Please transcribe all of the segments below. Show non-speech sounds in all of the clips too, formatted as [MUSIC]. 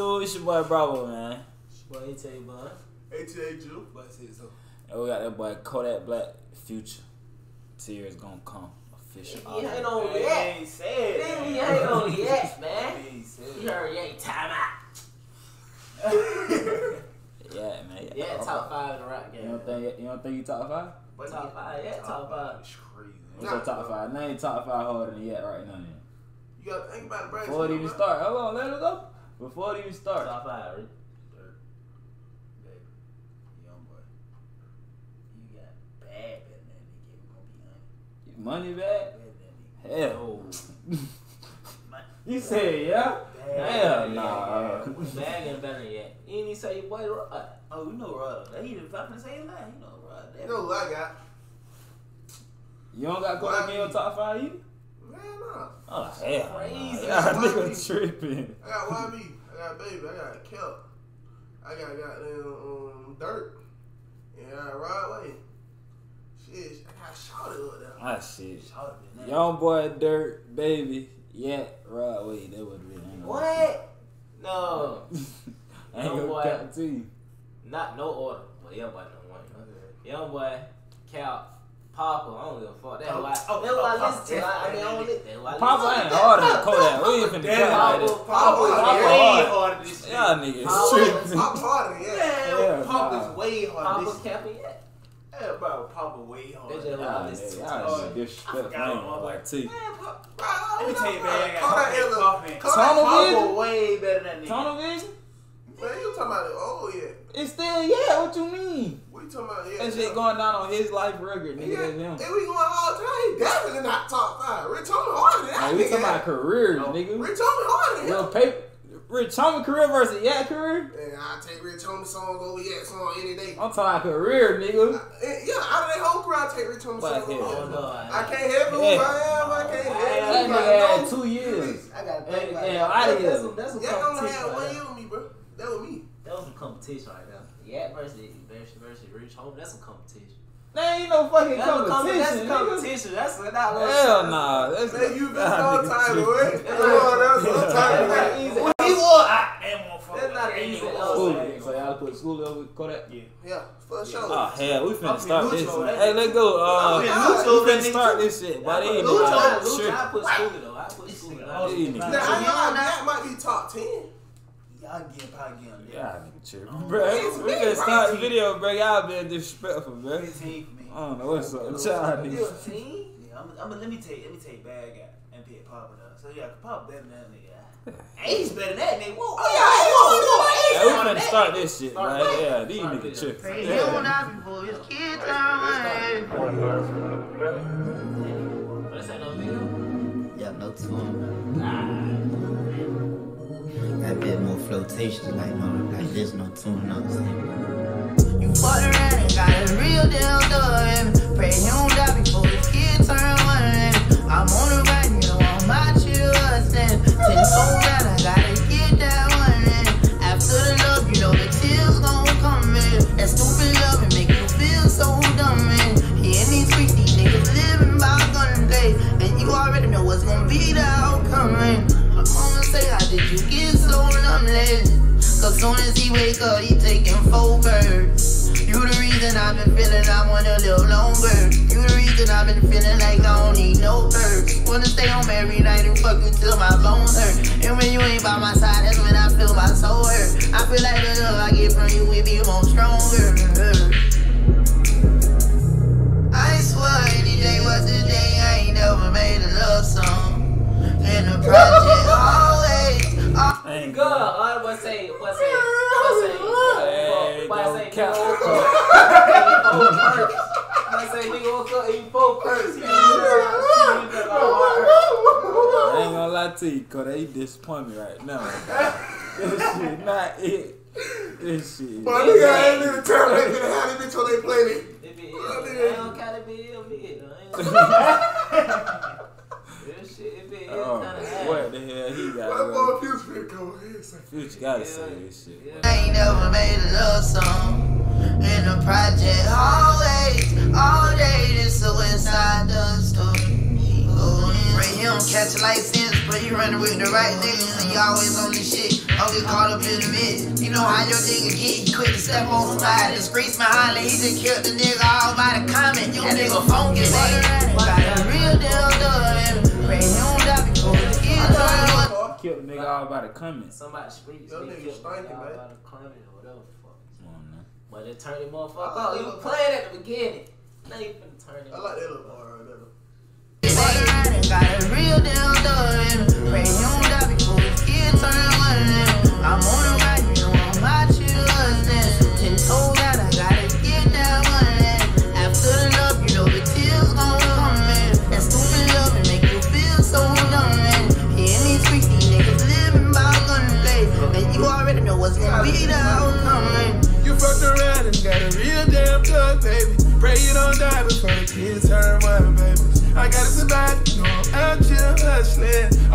YouTube? It's your boy Bravo, man. Boy, he tell you, boy. ATA Jew. Boy. And we got that boy Kodak Black Future. Tears gonna come official. He ain't on He yet. ain't said Then he ain't on [LAUGHS] yet, man. He ain't said You heard, yeah, time out. [LAUGHS] Yeah, man. Yeah, top five in the rap You game. don't think you don't think you top five? But Top he- five, yeah, top five. It's crazy. What's your top five? Name top five harder than yet right now. Then. You gotta think about it, bro. Before it even start, hold on, let it go. Before it even start, Top five, Rick. Durk. Baby. Young boy. You got bad better than that nigga. We gonna be honest. money bag. Better than that nigga. Hell. [LAUGHS] you said yeah? Hell Yeah, nah. yeah. Bag ain't better yet. You ain't even say your boy Rod. Oh, you know Rod. He the fucking say his name. You know Rod. You know what I got? You don't got Kodak in your top five either? Man, nah. Oh hell, Crazy. Nah. Y'all nigga tripping. I got YB. I got Baby. I got Kelp. I got goddamn um, Durk. And I got Rod Wave. Shit, I got Shawty up there. Ah shit. Shout out Young boy, dirt, baby, yeah, right. Wait, that would be been. What? No. I [LAUGHS] ain't Young gonna boy. to you. Not no order. But young boy no one. Young boy, Cal, Papa, I don't give a fuck. That's Oh, why. oh, that's why I listen to. I, I mean, I don't listen. That's why Papa ain't to. harder than [LAUGHS] Kodak. We ain't finna Damn, cut Papa, like this. Papa, Papa, is way hard. harder than this shit. Y'all niggas Papa- tripping. I'm harder. Yeah, Yeah, Papa's way harder Papa than this shit. capping yet. Yeah, bro, Papa way harder. They just Y'all like listen y'all Oh, niggas disrespectful. I forgot I ain't about gonna lie to you. Man, Papa. Right, Let me tell you, man. I Kodak got is a- Kodak Kodak- Tunnel Papa vision? way better than nigga. Tunnel vision? Man, you talking about it? Oh yeah. It's still yeah. What you mean? What talking about? Yeah. That shit going down on his life record, nigga. Yeah, That's him. and we going all time. He definitely not top five. Rich Homie harder than that. Like, we nigga. talking about careers, Oh, nigga. Rich Homie harder than Real paper. Rich Homie career versus yeah career. And I take Rich Homie song over Yak song any day. I'm talking about career, nigga. Uh, Yeah, out of that whole crowd, I take Rich Homie But songs hell, over. Oh, I can't help who Yeah. I am. I can't That help That who nigga had two years. I got to Hey, think about hey, that. outta That's here. some- That's some Yeah, only had one year with me, bro. That was me. That was some competition right there. Yeah, versus versus versus Rich Home. That's some competition. There ain't no fucking That's competition. competition. That's a competition. That's not what- Hell nah. That's Man, you been y'all time, boy. Come on, that's all That's time. not easy. What he was? I am motherfucker. That's not easy. School. So y'all put school over Kodak? Yeah. Yeah, for sure. Oh hell, we finna start this. neutral, Hey, let's go. Uh, we finna finna neutral, that start this shit. But I these put- Lucha. I niggas Lucha, I tripping. put Schoolie though. I put Schoolie. These niggas Now, I tripping. ain't gonna lie, that might be top 10. Y'all get probably get on there. Y'all niggas tripping, bro. We finna start the video, bro. Y'all been disrespectful, bro. 15 for me. I don't know what's up with y'all niggas. Fifteen. Yeah, I'm, I'm, let me take let me take bad guy and pick Papa though. So yeah, Papa better than that nigga. Ace better than that nigga. Whoa, Oh, yeah, whoa, whoa, Hey, we finna start this shit, Start man. this. Yeah, these Start niggas this. tripping. Pray Yeah. him not before his kids are But this ain't no video. Yeah, no tune. Ah. A bit more flotation, like no, like there's no tune, no. You fought around and got a real deal done. Pray he don't die soon as he wake up, he taking four birds. You the reason I've been feeling I wanna live longer. You the reason I've been feeling like I don't need no birds. Wanna stay home every night and fuck you till my bones hurt. And when you ain't by my side, that's when I feel my soul hurt. I feel like I ain't gonna lie to you, Kodak. You disappoint me right now. this shit not it. This shit. But nigga ain't even turn like that. How they bitch when they play it? It be ill. I don't kinda be ill, be it. though. I ain't [LAUGHS] shit, it be ill Oh, kinda ass. what the hell he My got? boy Fuse finna come here. say, Future gotta say this shit. Yeah. I ain't never made a love song in the project. Always, all day, this suicide the story. Ray, he don't catch a license, but he running with the right niggas, and he always on the shit. Don't get caught up in the mix. You know how your nigga get, quick to step on somebody. The streets behind it, he just killed the nigga all by the comment. You nigga phone get back. Got a real deal done. Pray he don't die before the kids on Killed the nigga all by the comments. Somebody streets, Your they nigga killed stinking, y'all man. by the comment or whatever the fuck. Come on now. But they turned it motherfucker I like up. that You little played at the beginning. Now you finna turn it I like that little part right there. Got a real deal done. Pray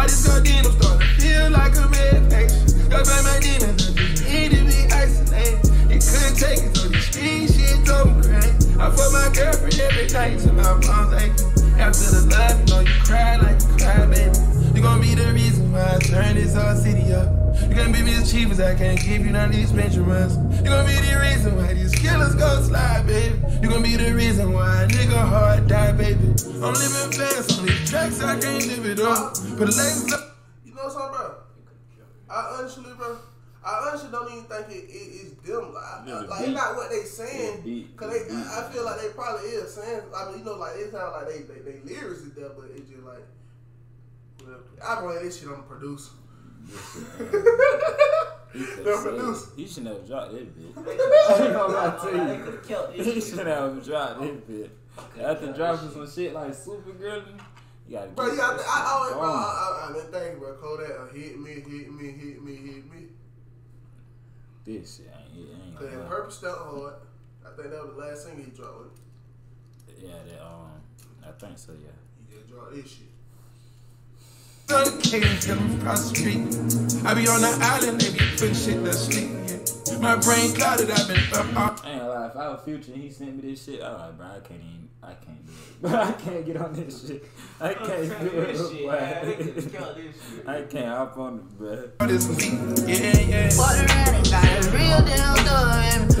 All this codeine, I'm starting to feel like a medication. Gotta find my demons, I just need to be isolated. You couldn't take it, so this street shit drove me crazy. I fuck my girlfriend every night till my mom's aching. After the love, you know you cry like you cry, baby. You gon' be the reason why I turn this whole city up. You gonna be me as cheap as I can't give you none of these Benjamins. You gonna be the reason why these killers go slide, baby. You gonna be the reason why a nigga hard die, baby. I'm living fast on these tracks, I can't live it up. But the up. You know something, bro? I honestly, bro, I honestly don't even think it, it is them. Like, Yeah, like it's not what they saying. Cause they, I I feel like they probably is saying. I mean, you know, like it sound like they, they, they lyrics is there, but it's just like, well, I lay this shit on the producer. [LAUGHS] He The could've producer. said- He should never dropped that bitch. [LAUGHS] [LAUGHS] I ain't gonna lie to you. They could've killed He this should shit. never dropped that bitch. After dropping some shit like Supergirl, you gotta Bro, get you got that to, I shit always, bro, going. I, I, I been thinking, bro, Kodak uh, hit me, hit me, hit me, hit me. This shit ain't it. Ain't Cause gonna in lie. Purple Stunt Hard, I think that was the last single he dropped. wasn't Yeah, that um, I think so. Yeah. He He just dropped this shit. Cadence them across street. I be on the island, they be putting shit to sleep. Yeah. My brain clouded, I've been up all I ain't gonna lie, if I was future and he sent me this shit, I'm like, bro, I can't even, I can't do it. [LAUGHS] Bro, I can't get on this shit. I can't do it, this shit, boy. man. They this [LAUGHS] shit. I can't hop on it, bro. this week. Yeah, yeah. Water ran and got a real damn thug.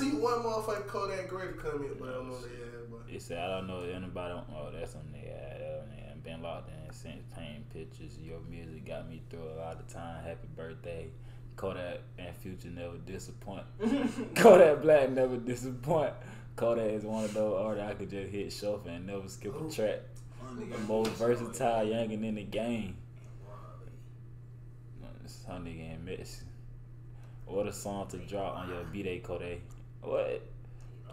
See one motherfucker Kodak Gray comment, but I'm on the ass, but. He said, I don't know anybody, don't, oh, that's on nigga, that nigga been locked in since painting pictures. Your music got me through a lot of time. Happy birthday. Kodak and Future never disappoint. [LAUGHS] Kodak Black never disappoint. Kodak is one of those artists I could just hit shuffle and never skip a track. The most versatile youngin' in the game. Some nigga in Mexico. What a song to drop on your B-Day Kodak. What?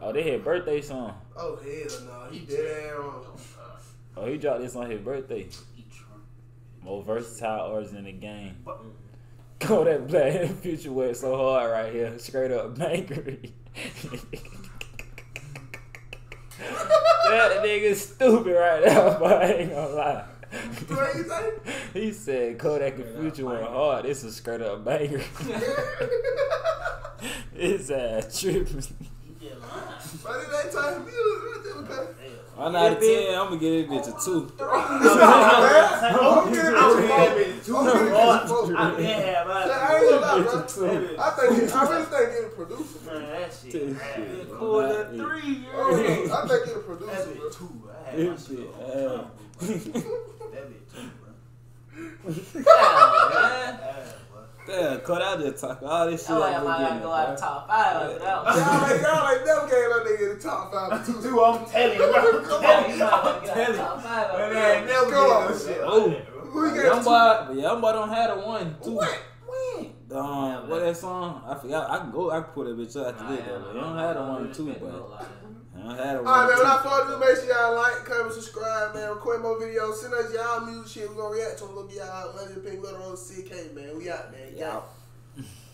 Oh, they had birthday song. Oh, hell no. He dead ass wrong. Oh, he dropped this on his birthday. Most versatile artist in the game. Kodak [LAUGHS] oh, Black and Future went so hard right here. Straight up bankery. that nigga stupid right now, [LAUGHS] but I ain't gonna lie. What you say? He said Kodak and Future went hard. This is straight up banger. [LAUGHS] [LAUGHS] His ass tripping. But it ain't time for you. Okay. One out of ten, I'm gonna give this bitch a two. [LAUGHS] I'm getting it to I'm getting it to. I yeah, man. I ain't gonna lie, bro. Two. I think I really think it's a producer. Man, that shit. Two man, Cool at three. Oh. I think it's a That producer, bro. bitch two. I had my shit shit, on uh, combo, [LAUGHS] bro. That bitch two, bro. Yeah, man. Yeah, bro. Damn, cut out just talk all this shit. I like at I the might gotta beginning, go out of top five after that one. Y'all ain't, y'all ain't never gave that nigga in the top five for two. Two, I'm telling you, bro. [LAUGHS] Come Telling on. you, might gotta get telling you. top five after Man, that. never Go on. no shit. Oh, Who he young got boy, but young boy don't have the one too. What? When? Um, what that song? I forgot. I can go. I can put that bitch up after this though. But you don't have the one too, but you don't have All right, man. When I follow you, make sure y'all like, comment, subscribe, man. Record more videos. Send us y'all music shit. We gonna react to them. Get y'all 100 pink little CK, man. We out there. Yeah. [LAUGHS]